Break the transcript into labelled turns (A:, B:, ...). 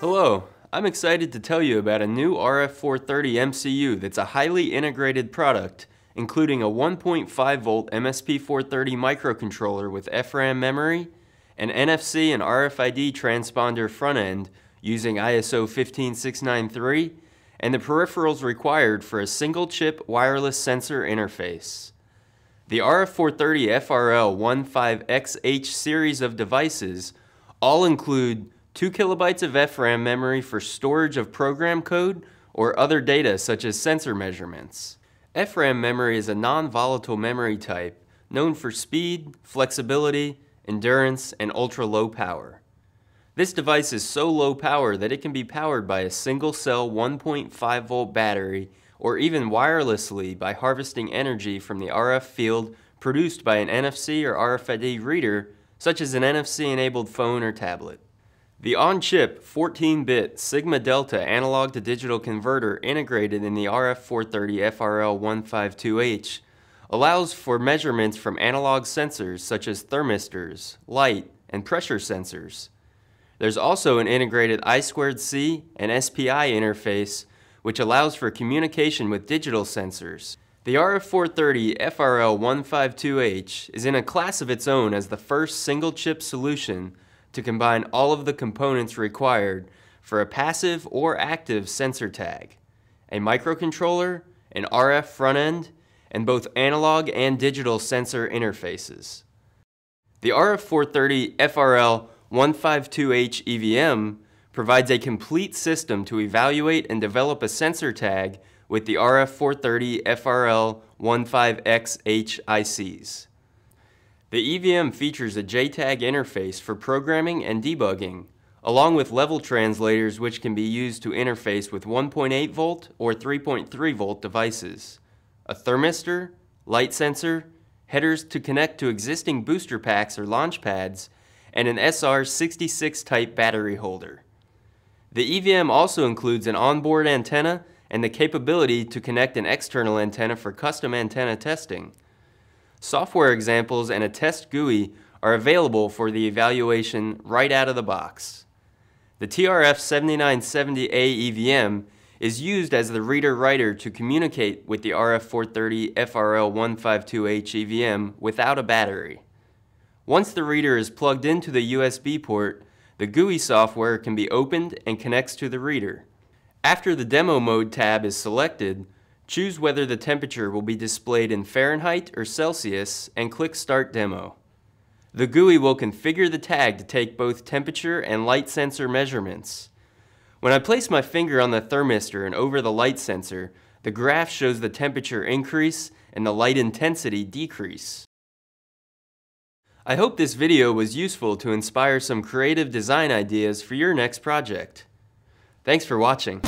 A: Hello, I'm excited to tell you about a new RF430 MCU that's a highly integrated product, including a 1.5 volt MSP430 microcontroller with FRAM memory, an NFC and RFID transponder front end using ISO 15693, and the peripherals required for a single chip wireless sensor interface. The RF430 FRL15XH series of devices all include 2 kilobytes of FRAM memory for storage of program code or other data such as sensor measurements. FRAM memory is a non-volatile memory type known for speed, flexibility, endurance, and ultra-low power. This device is so low power that it can be powered by a single cell 1.5 volt battery or even wirelessly by harvesting energy from the RF field produced by an NFC or RFID reader such as an NFC enabled phone or tablet. The on-chip 14-bit Sigma Delta analog to digital converter integrated in the RF430 FRL152H allows for measurements from analog sensors such as thermistors, light, and pressure sensors. There's also an integrated I2C and SPI interface which allows for communication with digital sensors. The RF430 FRL152H is in a class of its own as the first single-chip solution to combine all of the components required for a passive or active sensor tag, a microcontroller, an RF front end, and both analog and digital sensor interfaces. The RF430 FRL 152H EVM provides a complete system to evaluate and develop a sensor tag with the RF430 FRL 15X ICs. The EVM features a JTAG interface for programming and debugging, along with level translators which can be used to interface with 1.8 volt or 3.3 volt devices, a thermistor, light sensor, headers to connect to existing booster packs or launch pads, and an SR66 type battery holder. The EVM also includes an onboard antenna and the capability to connect an external antenna for custom antenna testing. Software examples and a test GUI are available for the evaluation right out of the box. The TRF7970A EVM is used as the reader-writer to communicate with the RF430 FRL152H EVM without a battery. Once the reader is plugged into the USB port, the GUI software can be opened and connects to the reader. After the Demo Mode tab is selected, choose whether the temperature will be displayed in Fahrenheit or Celsius and click Start Demo. The GUI will configure the tag to take both temperature and light sensor measurements. When I place my finger on the thermistor and over the light sensor, the graph shows the temperature increase and the light intensity decrease. I hope this video was useful to inspire some creative design ideas for your next project. Thanks for watching.